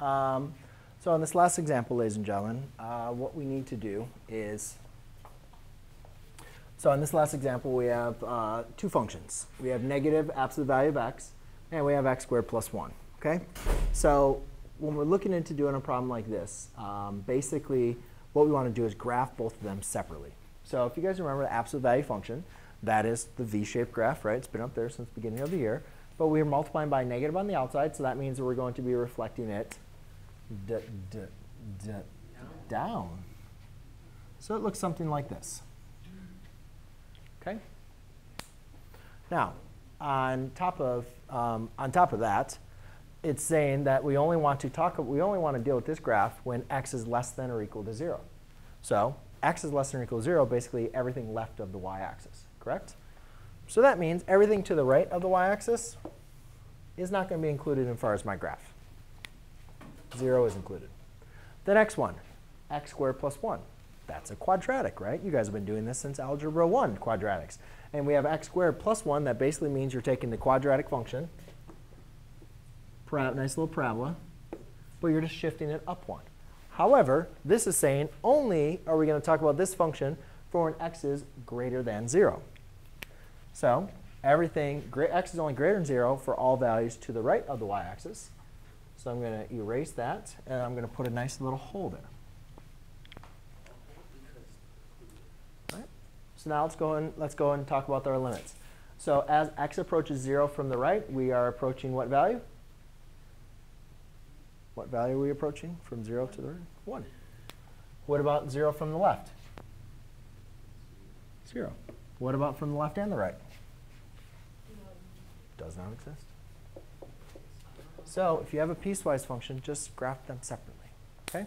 Um, so in this last example, ladies and gentlemen, uh, what we need to do is, so in this last example, we have uh, two functions. We have negative absolute value of x, and we have x squared plus 1. Okay? So when we're looking into doing a problem like this, um, basically what we want to do is graph both of them separately. So if you guys remember the absolute value function, that is the v-shaped graph, right? It's been up there since the beginning of the year. But we are multiplying by negative on the outside, so that means that we're going to be reflecting it down. So it looks something like this. Okay? Now, on top of, um, on top of that, it's saying that we only want to talk, we only want to deal with this graph when x is less than or equal to 0. So x is less than or equal to 0, basically everything left of the y-axis, correct? So that means everything to the right of the y-axis is not going to be included as far as my graph. 0 is included. The next one, x squared plus 1. That's a quadratic, right? You guys have been doing this since Algebra 1, quadratics. And we have x squared plus 1. That basically means you're taking the quadratic function, nice little parabola, but you're just shifting it up 1. However, this is saying only are we going to talk about this function for when x is greater than 0. So everything, x is only greater than 0 for all values to the right of the y-axis. So I'm going to erase that, and I'm going to put a nice little hole there. Right. So now let's go and let's go and talk about our limits. So as x approaches 0 from the right, we are approaching what value? What value are we approaching from 0 to the right? 1. What about 0 from the left? 0. What about from the left and the right? Does not exist. So if you have a piecewise function, just graph them separately. Okay?